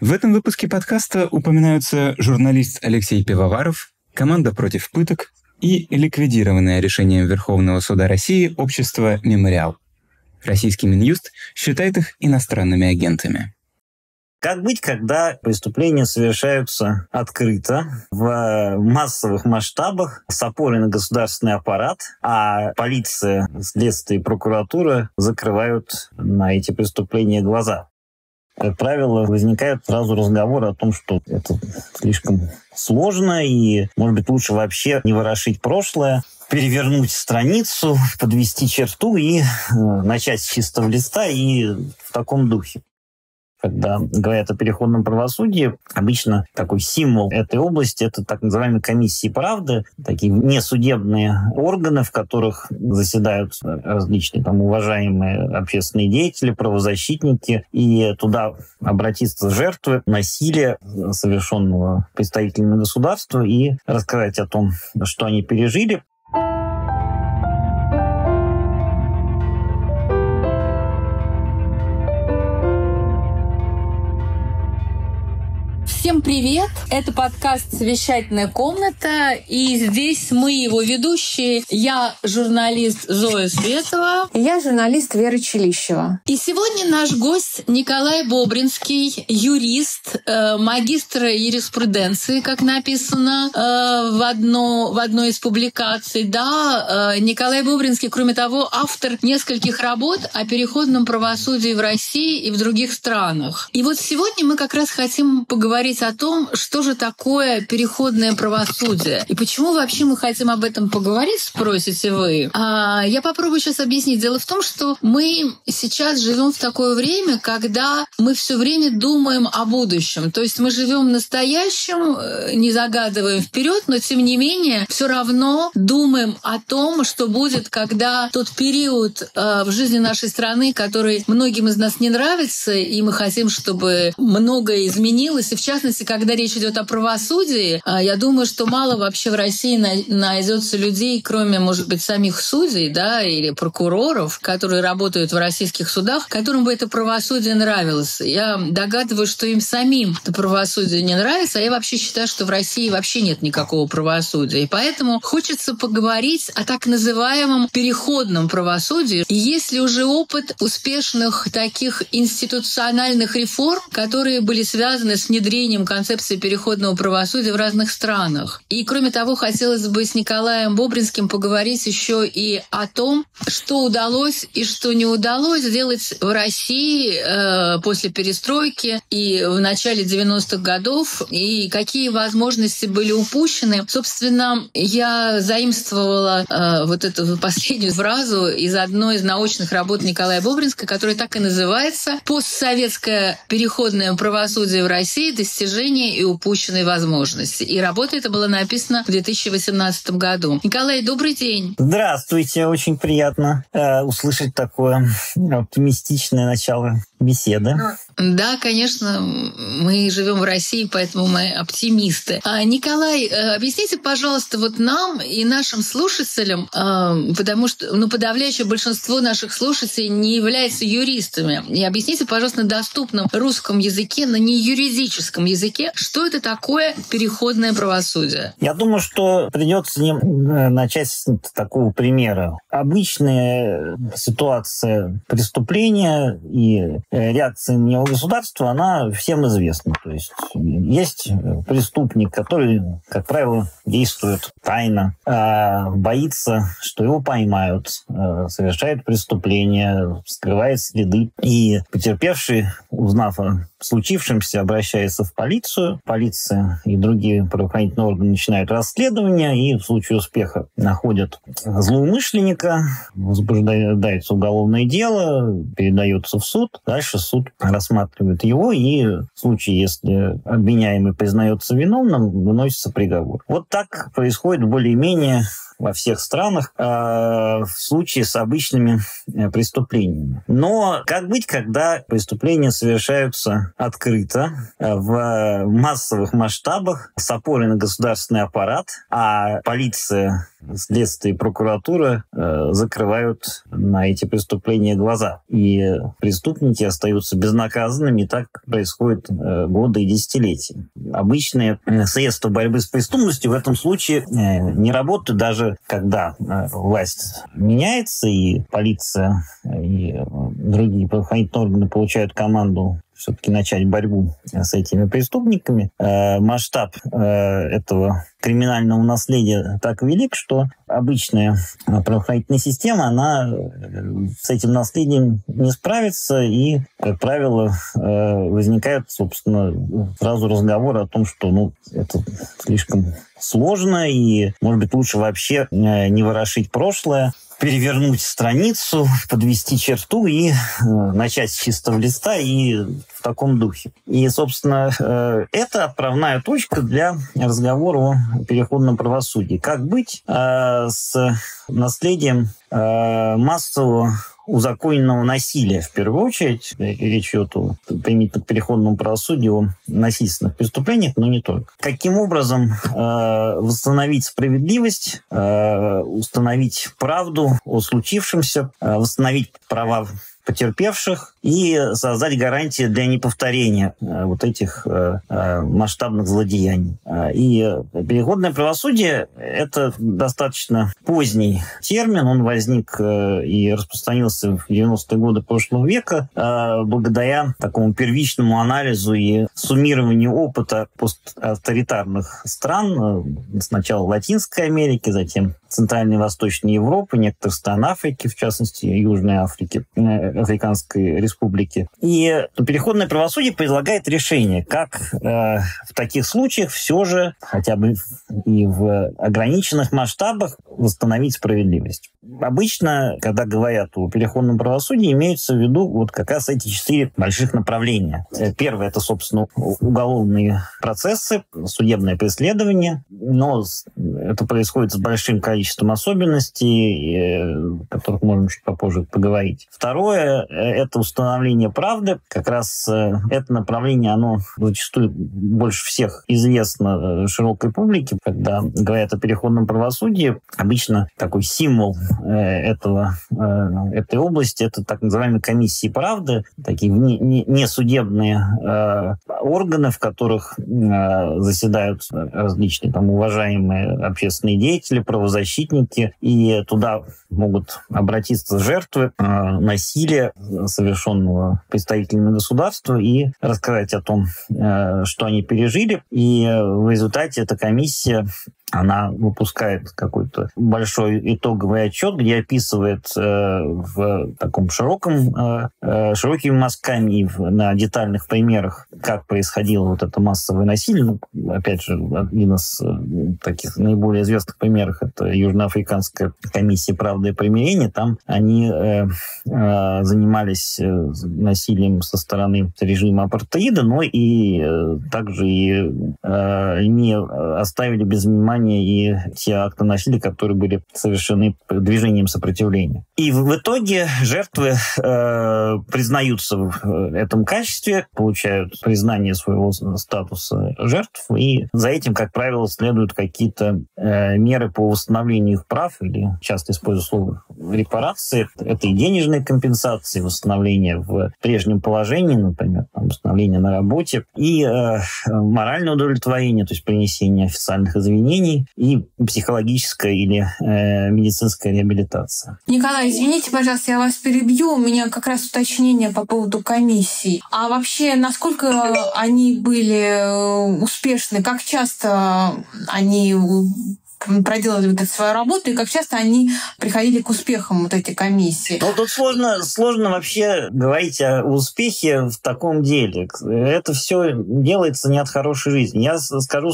В этом выпуске подкаста упоминаются журналист Алексей Пивоваров, команда против пыток и ликвидированное решением Верховного суда России общество «Мемориал». Российский Минюст считает их иностранными агентами. Как быть, когда преступления совершаются открыто, в массовых масштабах, с опорой на государственный аппарат, а полиция, следствие и прокуратура закрывают на эти преступления глаза? Как правило, возникает сразу разговор о том, что это слишком сложно и, может быть, лучше вообще не ворошить прошлое, перевернуть страницу, подвести черту и э, начать с чистого листа и в таком духе когда говорят о переходном правосудии, обычно такой символ этой области – это так называемые комиссии правды, такие несудебные органы, в которых заседают различные там уважаемые общественные деятели, правозащитники, и туда обратиться жертвы насилия, совершенного представителями государства, и рассказать о том, что они пережили, Всем привет! Это подкаст «Совещательная комната», и здесь мы его ведущие. Я журналист Зоя Светова. И я журналист Вера Челищева. И сегодня наш гость Николай Бобринский, юрист, э, магистр юриспруденции, как написано э, в, одно, в одной из публикаций. Да, э, Николай Бобринский, кроме того, автор нескольких работ о переходном правосудии в России и в других странах. И вот сегодня мы как раз хотим поговорить поговорить о том, что же такое переходное правосудие. И почему вообще мы хотим об этом поговорить, спросите вы. А, я попробую сейчас объяснить. Дело в том, что мы сейчас живем в такое время, когда мы все время думаем о будущем. То есть мы живем настоящем, э, не загадываем вперед, но тем не менее все равно думаем о том, что будет, когда тот период э, в жизни нашей страны, который многим из нас не нравится, и мы хотим, чтобы многое изменилось, и в частности частности, когда речь идет о правосудии, а, я думаю, что мало вообще в России найдется людей, кроме, может быть, самих судей, да, или прокуроров, которые работают в российских судах, которым бы это правосудие нравилось. Я догадываюсь, что им самим это правосудие не нравится, а я вообще считаю, что в России вообще нет никакого правосудия. И поэтому хочется поговорить о так называемом переходном правосудии. И есть ли уже опыт успешных таких институциональных реформ, которые были связаны с внедрением внедрением концепции переходного правосудия в разных странах. И, кроме того, хотелось бы с Николаем Бобринским поговорить еще и о том, что удалось и что не удалось сделать в России э, после перестройки и в начале 90-х годов, и какие возможности были упущены. Собственно, я заимствовала э, вот эту последнюю фразу из одной из научных работ Николая Бобринска, которая так и называется «Постсоветское переходное правосудие в России. Достижения и упущенные возможности. И работа эта была написана в 2018 году. Николай, добрый день. Здравствуйте, очень приятно э, услышать такое оптимистичное начало беседы. Да, конечно, мы живем в России, поэтому мы оптимисты. А, Николай, э, объясните, пожалуйста, вот нам и нашим слушателям, э, потому что ну, подавляющее большинство наших слушателей не являются юристами. И объясните, пожалуйста, на доступном русском языке, на неюридическом языке, что это такое переходное правосудие? Я думаю, что придется э, начать с такого примера. Обычная ситуация преступления и реакция не государства, она всем известна. То есть есть преступник, который, как правило, действует тайно, а боится, что его поймают, а, совершает преступление, скрывает следы. И потерпевший, узнав о случившемся, обращается в полицию. Полиция и другие правоохранительные органы начинают расследование, и в случае успеха находят злоумышленника, возбуждается уголовное дело, передается в суд. Дальше суд рассматривает его, и в случае, если обвиняемый признается виновным, выносится приговор. Вот так происходит более-менее во всех странах э, в случае с обычными э, преступлениями. Но как быть, когда преступления совершаются открыто, э, в массовых масштабах, с опорой на государственный аппарат, а полиция следствие и прокуратура э, закрывают на эти преступления глаза. И преступники остаются безнаказанными, и так происходит э, годы и десятилетия. Обычные средства борьбы с преступностью в этом случае не работают, даже когда власть меняется, и полиция, и другие правоохранительные органы получают команду все-таки начать борьбу с этими преступниками. Э, масштаб э, этого криминального наследия так велик, что обычная правоохранительная система, она э, с этим наследием не справится, и, как правило, э, возникает, собственно, сразу разговор о том, что ну, это слишком сложно, и, может быть, лучше вообще э, не ворошить прошлое, перевернуть страницу, подвести черту и э, начать с чистого листа и в таком духе. И, собственно, э, это отправная точка для разговора о переходном правосудии. Как быть э, с наследием э, массового узаконенного насилия, в первую очередь. Речь идет о к переходному правосудию насильственных преступлениях, но не только. Каким образом э, восстановить справедливость, э, установить правду о случившемся, э, восстановить права потерпевших и создать гарантии для неповторения э, вот этих э, э, масштабных злодеяний. И переходное правосудие – это достаточно поздний термин. Он возник и распространился в 90-е годы прошлого века благодаря такому первичному анализу и суммированию опыта поставторитарных стран, сначала Латинской Америки, затем Центральной и Восточной Европы, некоторых стран Африки, в частности, Южной Африки, э, Африканской Республики. И переходное правосудие предлагает решение, как э, в таких случаях все же, хотя бы и в ограниченных масштабах, восстановить справедливость. Обычно, когда говорят о переходном правосудии, имеются в виду вот как раз эти четыре больших направления. Э, первое – это, собственно, уголовные процессы, судебное преследование, но это происходит с большим количеством особенностей, э, о которых можем чуть попозже поговорить. Второе – это установление правды. Как раз э, это направление, оно зачастую больше всех известно широкой публике. Когда говорят о переходном правосудии, обычно такой символ Э, этого, э, этой области. Это так называемые комиссии правды, такие несудебные э, органы, в которых заседают различные там уважаемые общественные деятели, правозащитники, и туда могут обратиться жертвы насилия, совершенного представителями государства, и рассказать о том, что они пережили. И в результате эта комиссия она выпускает какой-то большой итоговый отчет, где описывает э, в таком широком, э, э, широкими мазками и в, на детальных примерах, как происходило вот это массовое насилие. Ну, опять же, один из э, таких наиболее известных примеров это Южноафриканская комиссия правды и примирения. Там они э, э, занимались э, насилием со стороны режима апартеида, но и э, также и э, не оставили без внимания внимание и те акты насилия, которые были совершены движением сопротивления. И в итоге жертвы э, признаются в э, этом качестве, получают признание своего статуса жертв, и за этим, как правило, следуют какие-то э, меры по восстановлению их прав, или часто используют слово репарации. Это и денежные компенсации, восстановление в прежнем положении, например, там, восстановление на работе, и э, моральное удовлетворение, то есть принесение официальных извинений, и психологическая или э, медицинская реабилитация. Николай, извините, пожалуйста, я вас перебью. У меня как раз уточнение по поводу комиссий. А вообще, насколько они были э, успешны? Как часто они проделали вот эту свою работу, и как часто они приходили к успехам, вот эти комиссии. Ну, тут сложно, сложно вообще говорить о успехе в таком деле. Это все делается не от хорошей жизни. Я скажу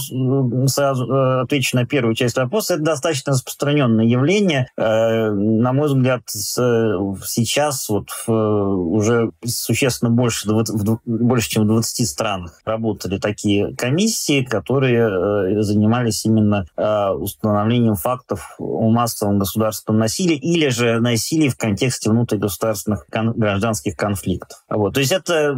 сразу, э, отвечу на первую часть вопроса. Это достаточно распространенное явление. Э, на мой взгляд, сейчас вот уже существенно больше, больше чем в 20 странах работали такие комиссии, которые э, занимались именно установлением фактов о массовом государственном насилии или же насилии в контексте внутригосударственных кон- гражданских конфликтов. Вот. То есть это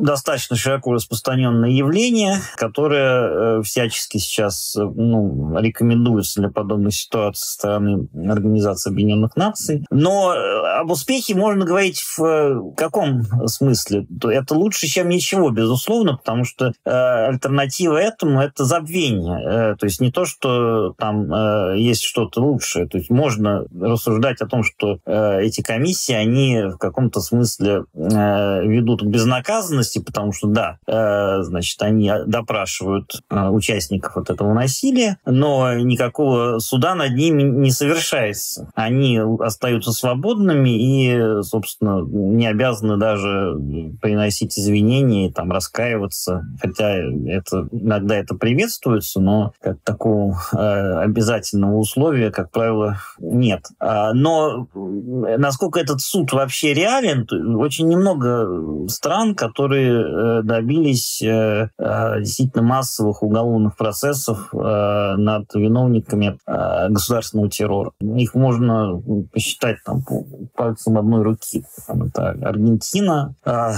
достаточно широко распространенное явление, которое э, всячески сейчас ну, рекомендуется для подобной ситуации со стороны Организации Объединенных Наций. Но э, об успехе можно говорить в э, каком смысле? Это лучше, чем ничего, безусловно, потому что э, альтернатива этому – это забвение. Э, то есть не то, что там э, есть что-то лучшее. То есть можно рассуждать о том, что э, эти комиссии, они в каком-то смысле э, ведут к безнаказанности, потому что, да, э, значит, они допрашивают э, участников вот этого насилия, но никакого суда над ними не совершается. Они остаются свободными и, собственно, не обязаны даже приносить извинения там раскаиваться, хотя это иногда это приветствуется, но как такого обязательного условия, как правило, нет. А, но насколько этот суд вообще реален, очень немного стран, которые э, добились э, э, действительно массовых уголовных процессов э, над виновниками э, государственного террора. Их можно посчитать там по пальцам одной руки. Это Аргентина, э,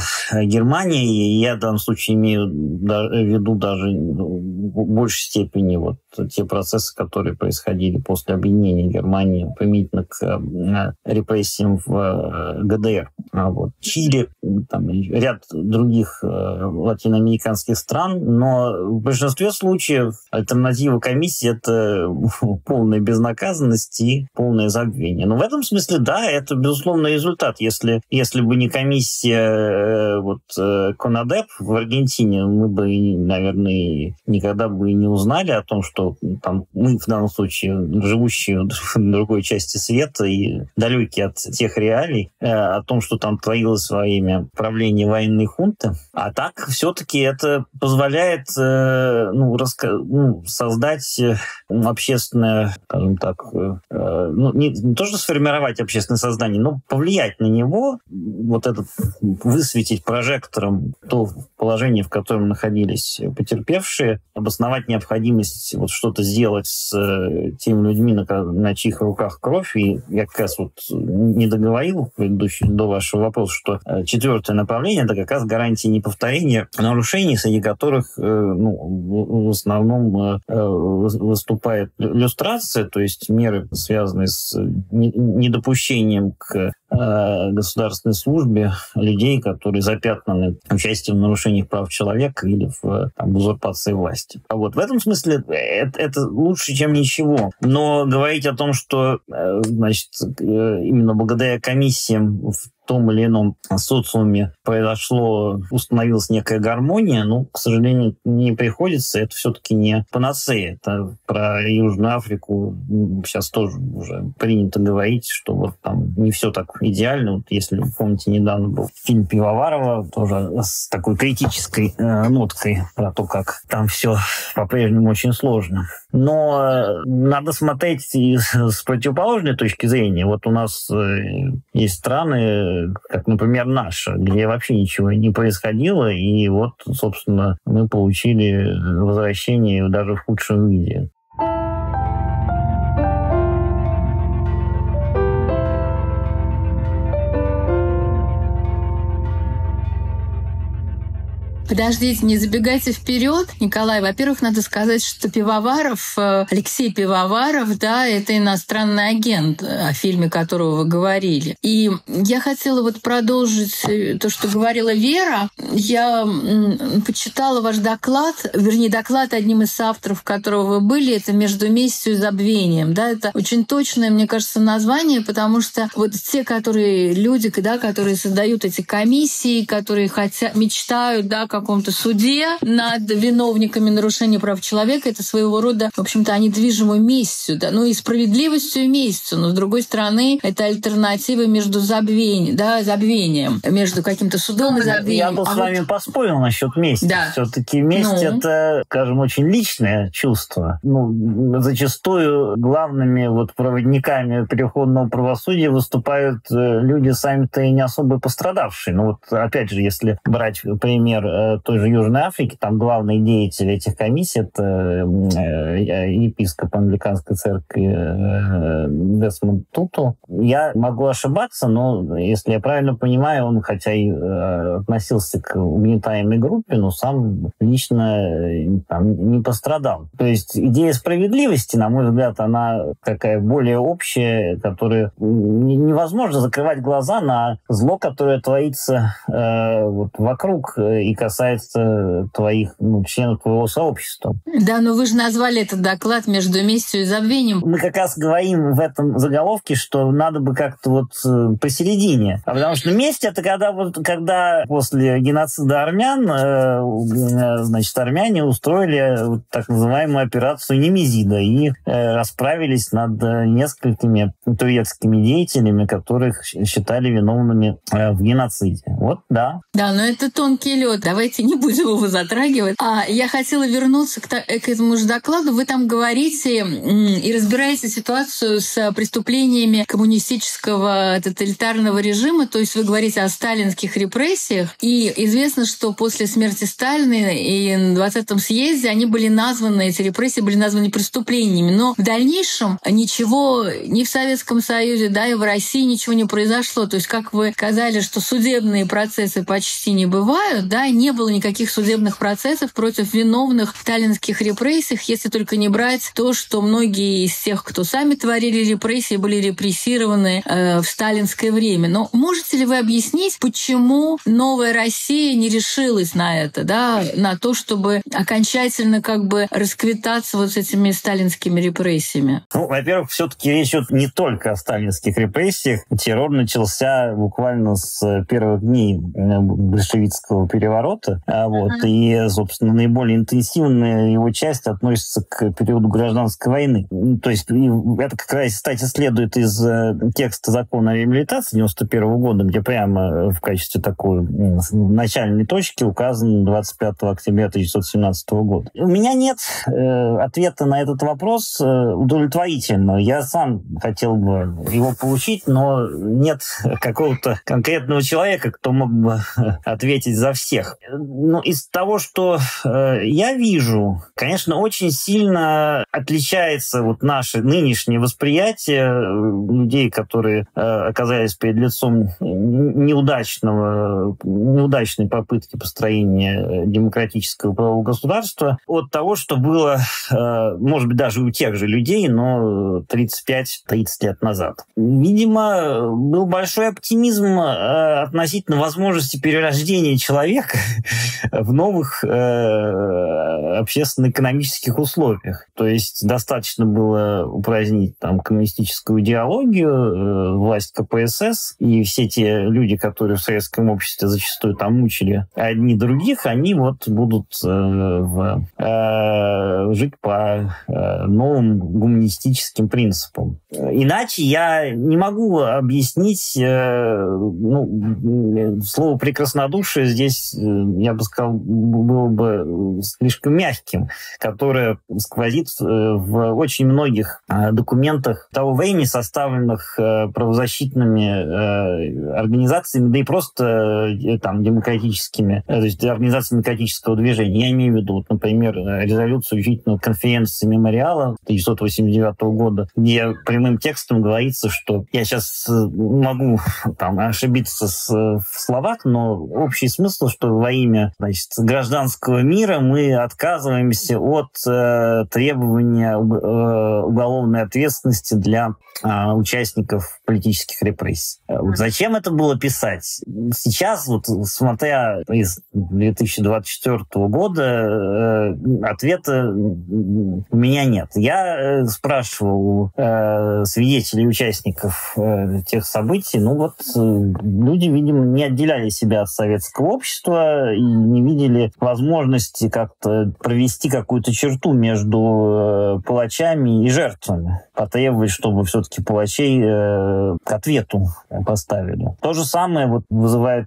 Германия, и я в данном случае имею в виду даже в большей степени вот те процессы, которые происходили после объединения Германии применительно к э, репрессиям в э, ГДР. А вот. Чили, там, ряд других э, латиноамериканских стран, но в большинстве случаев альтернатива комиссии – это полная безнаказанность и полное забвение. Но в этом смысле, да, это, безусловно, результат. Если, если бы не комиссия вот, Конадеп в Аргентине, мы бы, наверное, никогда бы не узнали о том, что там мы, в данном случае, живущие в другой части света и далекие от тех реалий, э, о том, что там творилось во время правления военной хунты. А так все-таки это позволяет э, ну, раска- ну, создать э, общественное, скажем так, ну, не, не то, что сформировать общественное сознание, но повлиять на него, вот этот высветить прожектором то положение, в котором находились потерпевшие, обосновать необходимость вот что-то сделать с э, теми людьми, на, на чьих руках кровь. И я как раз вот не договорил предыдущий до вашего вопроса, что э, четвертое направление это как раз гарантия неповторения нарушений, среди которых э, ну, в основном выступает люстрация, то есть меры, связанные с недопущением к государственной службе людей, которые запятнаны участием в нарушениях прав человека или в там, узурпации власти. А вот в этом смысле это, это лучше, чем ничего. Но говорить о том, что значит, именно благодаря комиссиям в том или ином социуме произошло, установилась некая гармония, ну, к сожалению, не приходится. Это все-таки не панацея. Это про Южную Африку сейчас тоже уже принято говорить, что вот там не все так идеально. Вот если вы помните, недавно был фильм Пивоварова, тоже с такой критической э, ноткой про то, как там все по-прежнему очень сложно. Но э, надо смотреть и с противоположной точки зрения. Вот у нас э, есть страны, как, например, наша, где вообще ничего не происходило, и вот, собственно, мы получили возвращение даже в худшем виде. Подождите, не забегайте вперед, Николай. Во-первых, надо сказать, что Пивоваров, э, Алексей Пивоваров, да, это иностранный агент, о фильме которого вы говорили. И я хотела вот продолжить э, то, что говорила Вера. Я почитала ваш доклад, вернее, доклад одним из авторов, которого вы были, это «Между местью и забвением». Да, это очень точное, мне кажется, название, потому что вот те, которые люди, да, которые создают эти комиссии, которые хотят, мечтают, да, как каком-то суде над виновниками нарушения прав человека. Это своего рода, в общем-то, они движимы местью, да, ну и справедливостью и местью. Но, с другой стороны, это альтернатива между забвением, да, забвением, между каким-то судом и забвением. Я бы а с вами вот... поспорил насчет мести. Да. Все-таки месть ну. это, скажем, очень личное чувство. Ну, зачастую главными вот проводниками переходного правосудия выступают э, люди сами-то и не особо пострадавшие. Ну вот, опять же, если брать пример э, той же Южной Африки, там главный деятель этих комиссий это епископ англиканской церкви Десмонд Туту. Я могу ошибаться, но если я правильно понимаю, он хотя и относился к угнетаемой группе, но сам лично там, не пострадал. То есть идея справедливости, на мой взгляд, она такая более общая, которая невозможно закрывать глаза на зло, которое творится э, вот вокруг э, и касается твоих ну, членов твоего сообщества. Да, но вы же назвали этот доклад между местью и забвением. Мы как раз говорим в этом заголовке, что надо бы как-то вот э, посередине. А потому что месть это когда вот когда после геноцида армян, э, э значит, армяне устроили вот так называемую операцию Немезида и э, расправились над несколькими турецкими деятелями, которых считали виновными э, в геноциде. Вот, да. Да, но это тонкий лед. Давайте не будем его затрагивать. А я хотела вернуться к, к этому же докладу. Вы там говорите и разбираете ситуацию с преступлениями коммунистического тоталитарного режима, то есть вы говорите о сталинских репрессиях, и известно, что после смерти Сталина и на 20-м съезде они были названы, эти репрессии были названы преступлениями, но в дальнейшем ничего ни в Советском Союзе, да, и в России ничего не произошло. То есть, как вы сказали, что судебные процессы почти не бывают, да, не было никаких судебных процессов против виновных в сталинских репрессиях, если только не брать то, что многие из тех, кто сами творили репрессии, были репрессированы э, в сталинское время. Но можете ли вы объяснить, почему новая Россия не решилась на это, да, на то, чтобы окончательно как бы расквитаться вот с этими сталинскими репрессиями? Ну, во-первых, все-таки речь идет не только о сталинских репрессиях. Террор начался буквально с первых дней э, большевистского переворота. А вот, uh-huh. И, собственно, наиболее интенсивная его часть относится к периоду гражданской войны. То есть это как раз, кстати, следует из э, текста закона о реабилитации 91 года, где прямо в качестве такой начальной точки указан 25 октября 1917 года. У меня нет э, ответа на этот вопрос э, удовлетворительного. Я сам хотел бы его получить, но нет какого-то конкретного человека, кто мог бы ответить за всех. Ну, из того, что э, я вижу, конечно, очень сильно отличается вот наше нынешнее восприятие э, людей, которые э, оказались перед лицом неудачного, неудачной попытки построения демократического правового государства от того, что было, э, может быть, даже у тех же людей, но 35-30 лет назад. Видимо, был большой оптимизм э, относительно возможности перерождения человека в новых э, общественно-экономических условиях. То есть достаточно было упразднить там коммунистическую идеологию, э, власть КПСС, и все те люди, которые в советском обществе зачастую там мучили одни других, они вот будут э, в, э, жить по э, новым гуманистическим принципам. Иначе я не могу объяснить, э, ну, слово прекраснодушие здесь, э, я бы сказал, было бы слишком мягким, которое сквозит э, в очень многих документах того времени, составленных правозащитными организациями, да и просто там демократическими, то есть организациями демократического движения. Я имею в виду, вот, например, резолюцию учительной конференции мемориала 1989 года, где прямым текстом говорится, что я сейчас могу там ошибиться с, в словах, но общий смысл, что во имя значит, гражданского мира мы отказываемся от э, требования э, уголовной ответственности для э, участников политических репрессий. Э, вот зачем это было писать? Сейчас, вот смотря из 2024 года, э, ответа у меня нет. Я э, спрашивал э, свидетелей, участников э, тех событий, ну вот э, люди, видимо, не отделяли себя от советского общества и не видели возможности как-то провести какую-то черту между э, палачами и жертвами, потребовать, чтобы все-таки палачей э, к ответу поставили. То же самое вот вызывает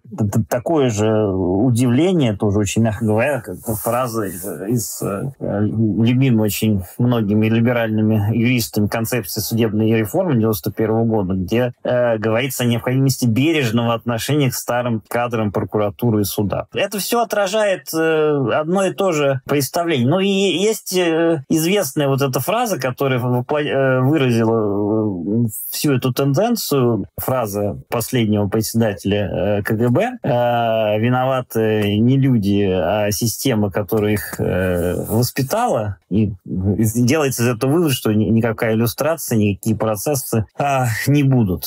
такое же удивление, тоже очень мягко говоря, как фраза из э, любимой очень многими либеральными юристами концепции судебной реформы 91 года, где э, говорится о необходимости бережного отношения к старым кадрам прокуратуры и суда. Это это все отражает э, одно и то же представление. Ну и есть э, известная вот эта фраза, которая э, выразила всю эту тенденцию, фраза последнего председателя КГБ, виноваты не люди, а система, которая их воспитала, и делается из этого вывод, что никакая иллюстрация, никакие процессы а, не будут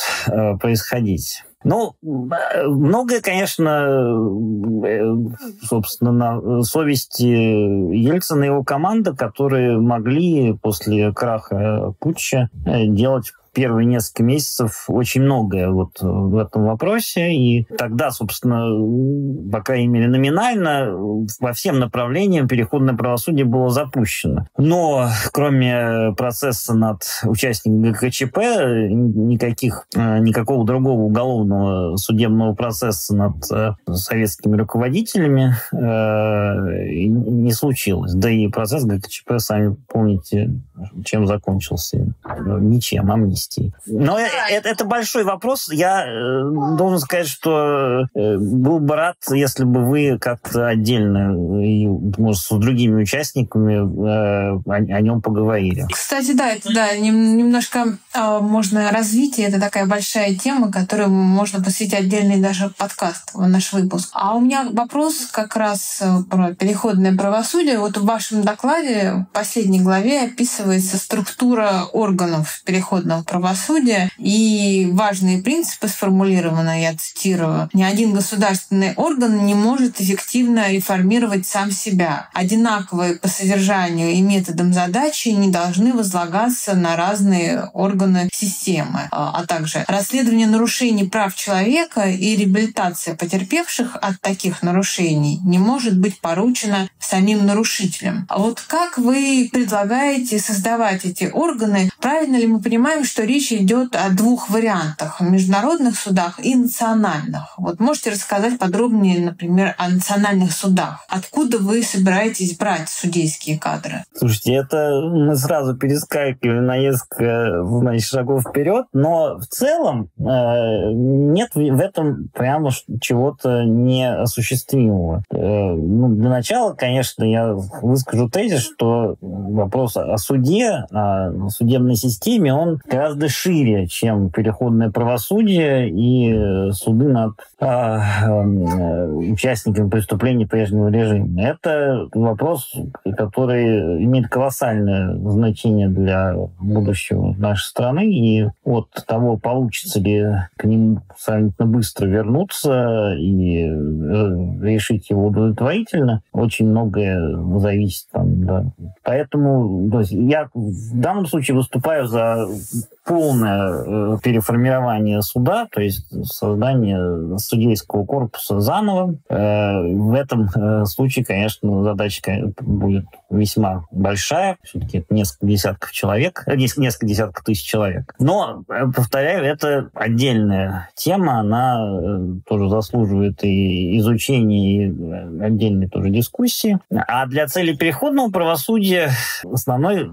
происходить. Ну, многое, конечно, э, собственно, на совести Ельцина и его команды, которые могли после краха Путча э, делать первые несколько месяцев очень многое вот в этом вопросе. И тогда, собственно, по крайней мере, номинально по всем направлениям переходное правосудие было запущено. Но кроме процесса над участниками ГКЧП, никаких, э, никакого другого уголовного судебного процесса над э, советскими руководителями э, не случилось. Да и процесс ГКЧП, сами помните, чем закончился. Ничем, амнистией амнистии. Но это, это большой вопрос. Я э, должен сказать, что э, был бы рад, если бы вы как-то отдельно, и, может, с другими участниками э, о, о нем поговорили. Кстати, да, это да, немножко э, можно развить, и это такая большая тема, которую можно посвятить отдельный даже подкаст, наш выпуск. А у меня вопрос как раз э, про переходное правосудие. Вот в вашем докладе в последней главе описывается структура органов переходного правосудия правосудия. И важные принципы сформулированы, я цитирую. Ни один государственный орган не может эффективно реформировать сам себя. Одинаковые по содержанию и методам задачи не должны возлагаться на разные органы системы, а, а также расследование нарушений прав человека и реабилитация потерпевших от таких нарушений не может быть поручена самим нарушителям. А вот как вы предлагаете создавать эти органы? Правильно ли мы понимаем, что речь идет о двух вариантах — международных судах и национальных. Вот можете рассказать подробнее, например, о национальных судах? Откуда вы собираетесь брать судейские кадры? Слушайте, это мы сразу перескакиваем на несколько значит, шагов вперед, но в целом э, нет в этом прямо чего-то неосуществимого. Э, ну, для начала, конечно, я выскажу тезис, что вопрос о суде, о судебной системе, он гораздо гораздо шире, чем переходное правосудие и суды над участниками преступлений прежнего режима. Это вопрос, который имеет колоссальное значение для будущего нашей страны, и от того, получится ли к нему сравнительно быстро вернуться и э, решить его удовлетворительно, очень многое зависит. Там, да. Поэтому то есть, я в данном случае выступаю за полное э, переформирование суда, то есть создание судейского корпуса заново. Э, в этом э, случае, конечно, задача будет весьма большая. Все-таки это несколько десятков человек, несколько десятков тысяч человек. Но, повторяю, это отдельная тема, она тоже заслуживает и изучения, и отдельной тоже дискуссии. А для цели переходного правосудия основной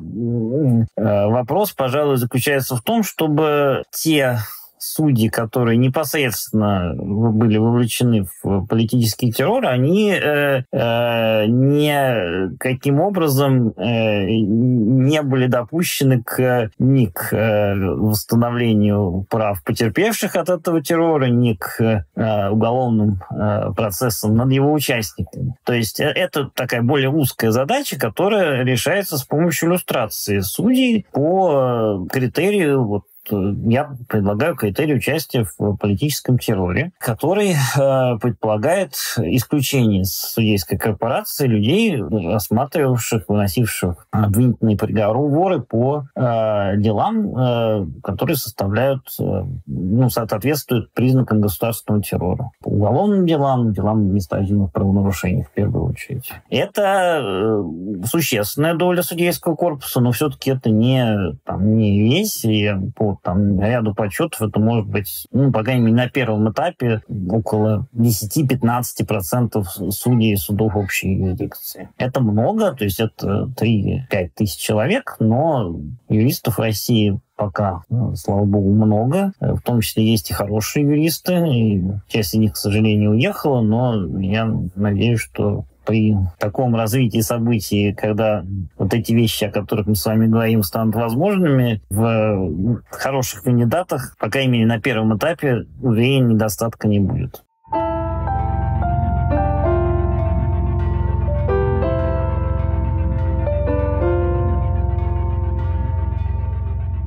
вопрос, пожалуй, заключается в том, чтобы те судьи, которые непосредственно были вовлечены в политический террор, они э, э, не каким образом э, не были допущены к ни к э, восстановлению прав потерпевших от этого террора, ни к э, уголовным э, процессам над его участниками. То есть э, это такая более узкая задача, которая решается с помощью иллюстрации судей по критерию вот, я предлагаю критерий участия в политическом терроре, который э, предполагает исключение судейской корпорации людей, осматривавших, выносивших обвинительные приговоры по э, делам, э, которые составляют, э, ну, соответствуют признакам государственного террора. По уголовным делам, делам административных правонарушений в первую очередь. Это э, существенная доля судейского корпуса, но все-таки это не, там, не весь. И по там ряду подсчетов это может быть, ну, по крайней мере, на первом этапе около 10-15% судей судов общей юрисдикции. Это много, то есть это 3-5 тысяч человек, но юристов в России пока, ну, слава богу, много. В том числе есть и хорошие юристы, и часть из них, к сожалению, уехала, но я надеюсь, что при таком развитии событий, когда вот эти вещи, о которых мы с вами говорим, станут возможными, в хороших кандидатах, по крайней мере, на первом этапе, уверен, недостатка не будет.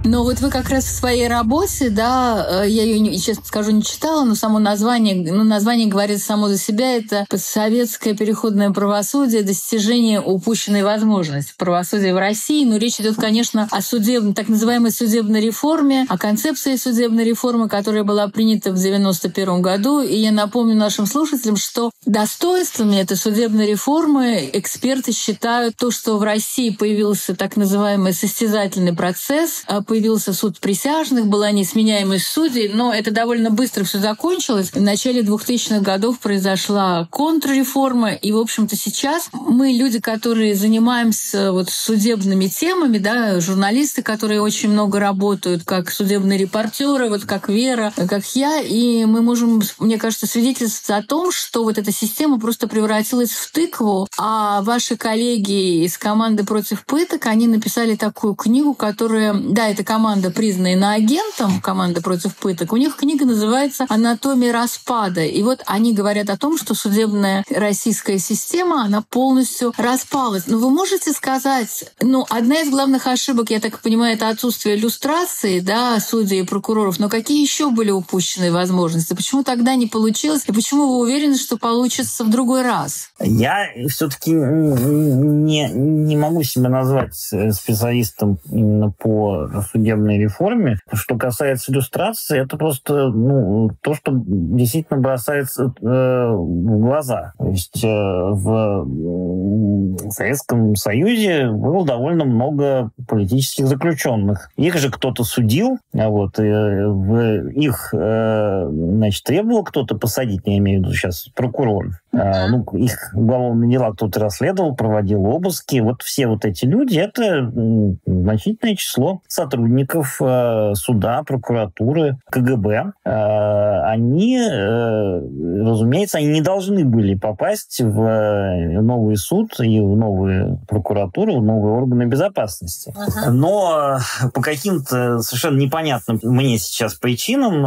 Но вот вы как раз в своей работе, да, э, я ее, честно скажу, не читала, но само название, ну, название говорит само за себя, это советское переходное правосудие, достижение упущенной возможности правосудия в России. Но речь идет, конечно, о судебной, так называемой судебной реформе, о концепции судебной реформы, которая была принята в 1991 году. И я напомню нашим слушателям, что достоинствами этой судебной реформы эксперты считают то, что в России появился так называемый состязательный процесс, а появился суд присяжных, была несменяемость судей, но это довольно быстро все закончилось. В начале 2000-х годов произошла контрреформа, и, в общем-то, сейчас мы, люди, которые занимаемся вот судебными темами, да, журналисты, которые очень много работают, как судебные репортеры, вот как Вера, как я, и мы можем, мне кажется, свидетельствовать о том, что вот эта система просто превратилась в тыкву, а ваши коллеги из команды «Против пыток», они написали такую книгу, которая, да, это команда, признанная иноагентом, команда против пыток, у них книга называется «Анатомия распада». И вот они говорят о том, что судебная российская система, она полностью распалась. Но вы можете сказать, ну, одна из главных ошибок, я так понимаю, это отсутствие иллюстрации, да, судей и прокуроров. Но какие еще были упущенные возможности? Почему тогда не получилось? И почему вы уверены, что получится в другой раз? Я все-таки не, не могу себя назвать специалистом именно по судебной реформе. Что касается иллюстрации, это просто ну, то, что действительно бросается э, в глаза. То есть э, в Советском Союзе было довольно много политических заключенных. Их же кто-то судил, а вот, и в их э, значит, требовал кто-то посадить, я имею в виду сейчас прокурор. Uh-huh. Ну, их уголовные дела кто-то расследовал, проводил обыски. Вот все вот эти люди, это значительное число сотрудников э, суда, прокуратуры, КГБ. Э, они, э, разумеется, они не должны были попасть в новый суд и в новую прокуратуру, в новые органы безопасности. Uh-huh. Но по каким-то совершенно непонятным мне сейчас причинам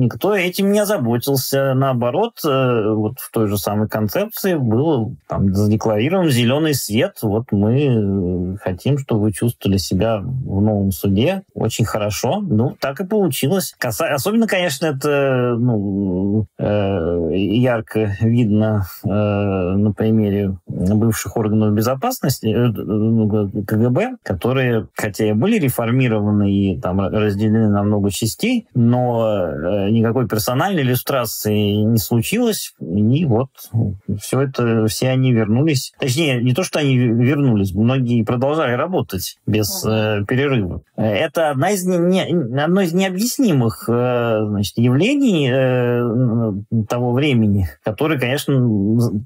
никто этим не озаботился. Наоборот, вот в той же самой концепции был там задекларирован зеленый свет. Вот мы хотим, чтобы вы чувствовали себя в новом суде очень хорошо. Ну, так и получилось. Каса... Особенно, конечно, это ну, э, ярко видно э, на примере бывших органов безопасности э, ну, КГБ, которые, хотя и были реформированы и там разделены на много частей, но э, никакой персональной иллюстрации не случилось. И вот все это, все они вернулись. Точнее, не то, что они вернулись, многие продолжали работать без э, перерыва. Это одна из не, одно из необъяснимых э, значит, явлений э, того времени, которое, конечно,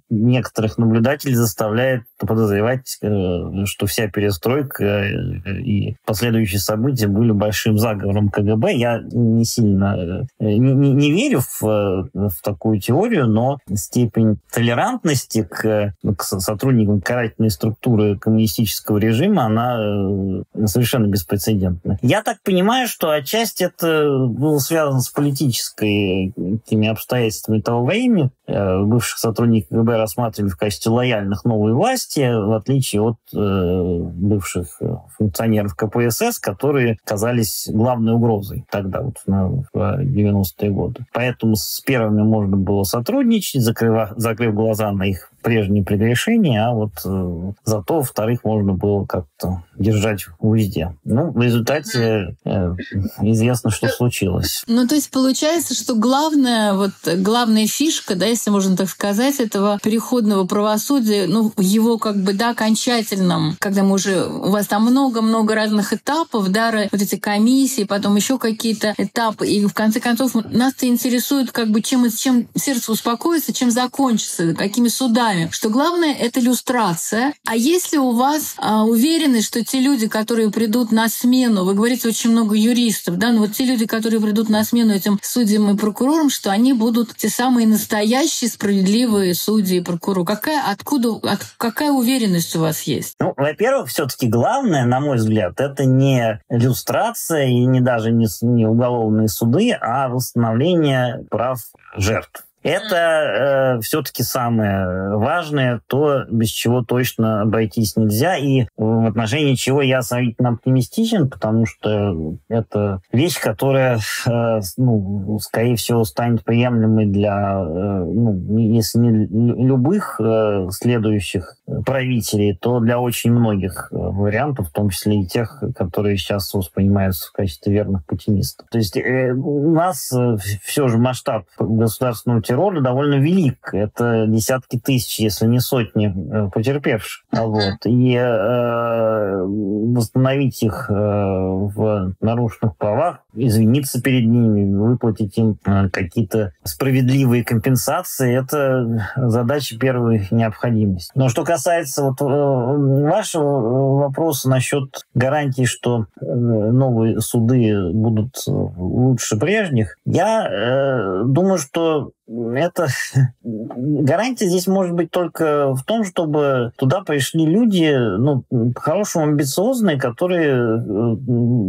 некоторых наблюдателей заставляет подозревать, э, что вся перестройка и последующие события были большим заговором КГБ. Я не сильно э, не, не верю в, в такую теорию, но степень толерантности к, к сотрудникам карательной структуры коммунистического режима, она совершенно беспрецедентна. Я так понимаю, что отчасти это было связано с политическими обстоятельствами того времени. Бывших сотрудников КГБ рассматривали в качестве лояльных новой власти, в отличие от э, бывших э, функционеров КПСС, которые казались главной угрозой тогда, вот в 90-е годы. Поэтому с первыми можно было сотрудничать, закрыв, закрыв глаза на их прежние прегрешения, а вот э, зато вторых можно было как-то держать в узде. Ну, в результате э, известно, что случилось. Ну, то есть получается, что главная, вот, главная фишка, да, если можно так сказать, этого переходного правосудия, ну, его как бы, да, окончательном, когда мы уже, у вас там много-много разных этапов, да, вот эти комиссии, потом еще какие-то этапы, и в конце концов нас-то интересует, как бы, чем, чем сердце успокоится, чем закончится, какими судами вами, что главное — это иллюстрация. А если у вас а, уверенность, что те люди, которые придут на смену, вы говорите очень много юристов, да, но вот те люди, которые придут на смену этим судьям и прокурорам, что они будут те самые настоящие справедливые судьи и прокуроры. Какая, откуда, от, какая уверенность у вас есть? Ну, во-первых, все-таки главное, на мой взгляд, это не иллюстрация и не даже не, не уголовные суды, а восстановление прав жертв. Это э, все-таки самое важное, то, без чего точно обойтись нельзя, и в отношении чего я сравнительно оптимистичен, потому что это вещь, которая, э, ну, скорее всего, станет приемлемой для, э, ну, если не любых э, следующих правителей, то для очень многих э, вариантов, в том числе и тех, которые сейчас воспринимаются в качестве верных путинистов. То есть э, у нас э, все же масштаб государственного террора довольно велик. Это десятки тысяч, если не сотни э, потерпевших. Вот. И э, восстановить их э, в нарушенных правах, извиниться перед ними, выплатить им э, какие-то справедливые компенсации, это задача первой необходимости. Но что касается вот э, вашего вопроса насчет гарантии, что э, новые суды будут лучше прежних, я э, думаю, что это гарантия здесь может быть только в том, чтобы туда пришли люди, ну, по-хорошему амбициозные, которые э,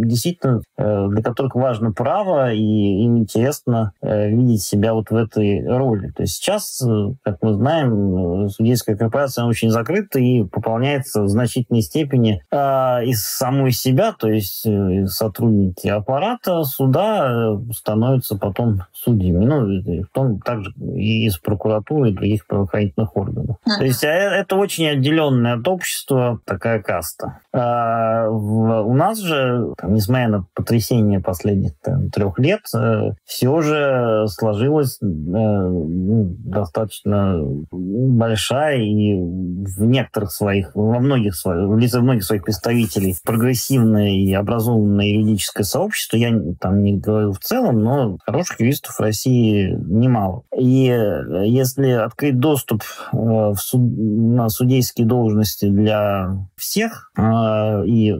действительно, э, для которых важно право, и им интересно э, видеть себя вот в этой роли. То есть сейчас, как мы знаем, судейская корпорация очень закрыта и пополняется в значительной степени из самой себя, то есть сотрудники аппарата суда становятся потом судьями. Ну, в том также и из прокуратуры, и других правоохранительных органов. Uh-huh. То есть а, это очень отделенное от общества такая каста. А у нас же, там, несмотря на потрясение последних там, трех лет, э, все же сложилась э, ну, достаточно большая и в некоторых своих, во многих своих, в лице многих своих представителей прогрессивное и образованное юридическое сообщество. Я там не говорю в целом, но хороших юристов в России немало. И э, если открыть доступ э, в суд, на судейские должности для всех э, и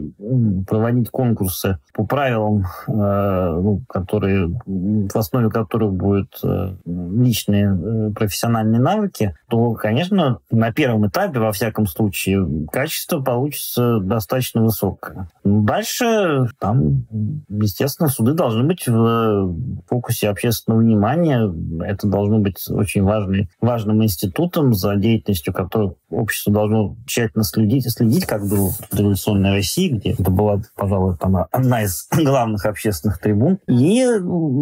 проводить конкурсы по правилам, ну, которые, в основе которых будут личные профессиональные навыки, то, конечно, на первом этапе, во всяком случае, качество получится достаточно высокое. Дальше там, естественно, суды должны быть в фокусе общественного внимания. Это должно быть очень важный, важным институтом, за деятельностью которого общество должно тщательно следить, следить как было в революционной России, где это была, пожалуй, там одна из главных общественных трибун. И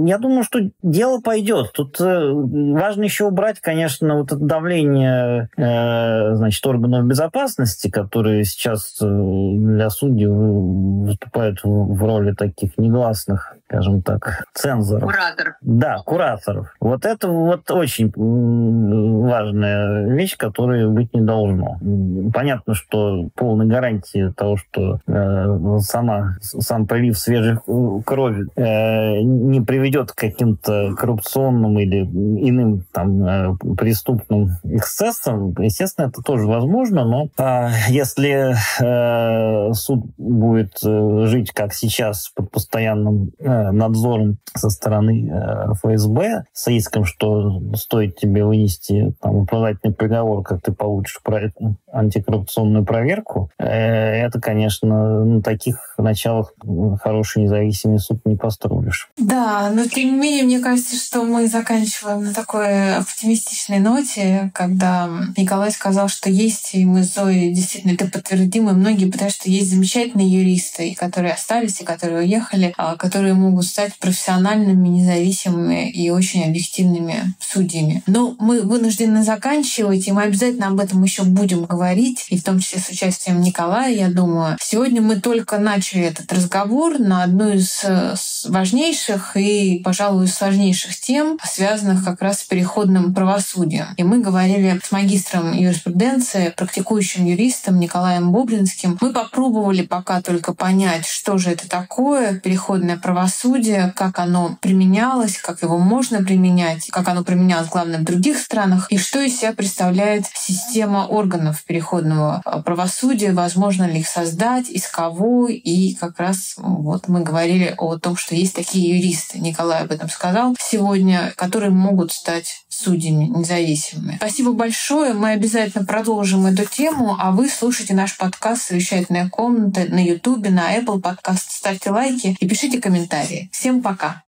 я думаю, что дело пойдет. Тут э, важно еще убрать, конечно, вот это давление э, значит, органов безопасности, которые сейчас э, для судей выступают в роли таких негласных скажем так, цензоров. Куратор. Да, кураторов. Вот это вот очень важная вещь, которая быть не должно. Понятно, что полной гарантии того, что э, сама, сам прилив свежей крови э, не приведет к каким-то коррупционным или иным там э, преступным эксцессам, естественно, это тоже возможно, но э, если э, суд будет э, жить как сейчас под постоянным э, надзором со стороны э, ФСБ с риском, что стоит тебе вынести там, оправдательный приговор, как ты получишь про антикоррупционную проверку, э, это, конечно, на таких началах хороший независимый суд не построишь. Да, но тем не менее, мне кажется, что мы заканчиваем на такой оптимистичной ноте, когда Николай сказал, что есть, и мы с Зоей действительно это подтвердим, и многие, потому что есть замечательные юристы, которые остались, и которые уехали, а, которые могут стать профессиональными, независимыми и очень объективными судьями. Но мы вынуждены заканчивать, и мы обязательно об этом еще будем говорить и в том числе с участием Николая, я думаю. Сегодня мы только начали этот разговор на одну из э, важнейших и, пожалуй, сложнейших тем, связанных как раз с переходным правосудием. И мы говорили с магистром юриспруденции, практикующим юристом Николаем Бобринским. Мы попробовали пока только понять, что же это такое переходное правосудие, правосудие, как оно применялось, как его можно применять, как оно применялось, главное, в других странах, и что из себя представляет система органов переходного а, правосудия, возможно ли их создать, из кого, и как раз вот мы говорили о том, что есть такие юристы, Николай об этом сказал сегодня, которые могут стать судьями независимыми. Спасибо большое. Мы обязательно продолжим эту тему, а вы слушайте наш подкаст «Совещательная комната» на YouTube, на Apple Podcast. Ставьте лайки и пишите комментарии связи. Всем пока!